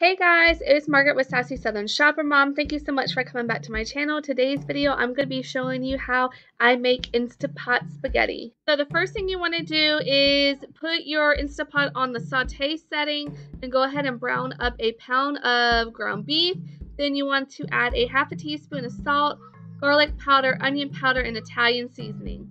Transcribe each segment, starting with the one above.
Hey guys, it's Margaret with Sassy Southern Shopper Mom. Thank you so much for coming back to my channel. Today's video, I'm going to be showing you how I make Instapot spaghetti. So the first thing you want to do is put your Instapot on the saute setting and go ahead and brown up a pound of ground beef. Then you want to add a half a teaspoon of salt, garlic powder, onion powder, and Italian seasoning.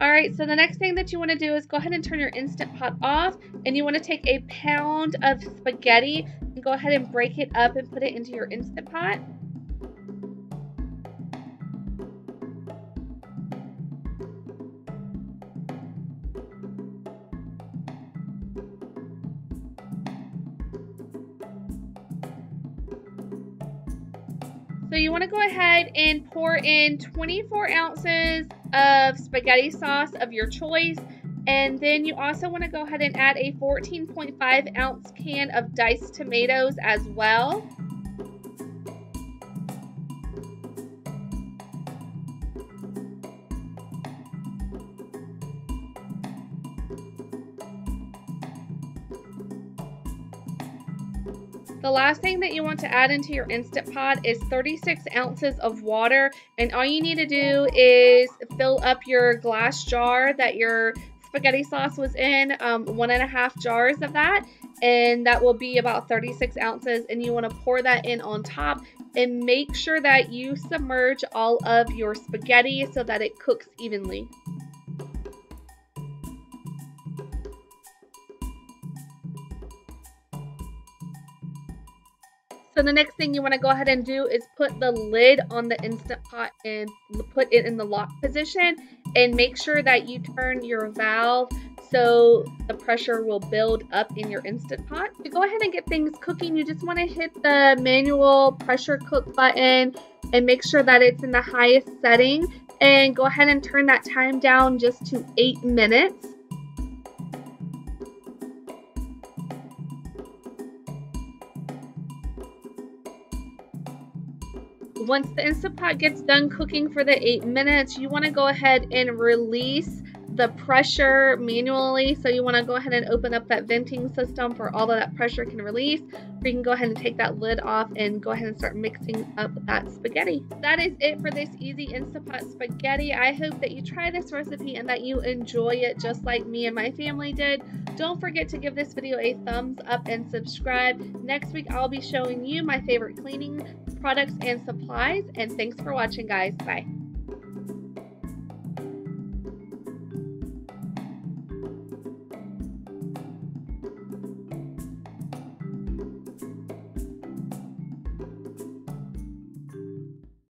All right, so the next thing that you want to do is go ahead and turn your Instant Pot off and you want to take a pound of spaghetti and go ahead and break it up and put it into your Instant Pot. So you want to go ahead and pour in 24 ounces of spaghetti sauce of your choice. And then you also want to go ahead and add a 14.5 ounce can of diced tomatoes as well. The last thing that you want to add into your Instant Pot is 36 ounces of water. And all you need to do is fill up your glass jar that your spaghetti sauce was in, um, one and a half jars of that. And that will be about 36 ounces. And you want to pour that in on top and make sure that you submerge all of your spaghetti so that it cooks evenly. So the next thing you want to go ahead and do is put the lid on the Instant Pot and put it in the lock position and make sure that you turn your valve so the pressure will build up in your Instant Pot. To go ahead and get things cooking, you just want to hit the manual pressure cook button and make sure that it's in the highest setting and go ahead and turn that time down just to 8 minutes. Once the Instant Pot gets done cooking for the eight minutes, you want to go ahead and release the pressure manually. So you want to go ahead and open up that venting system for all of that pressure can release. Or you can go ahead and take that lid off and go ahead and start mixing up that spaghetti. That is it for this easy Instapot spaghetti. I hope that you try this recipe and that you enjoy it just like me and my family did. Don't forget to give this video a thumbs up and subscribe. Next week I'll be showing you my favorite cleaning products and supplies. And thanks for watching guys. Bye.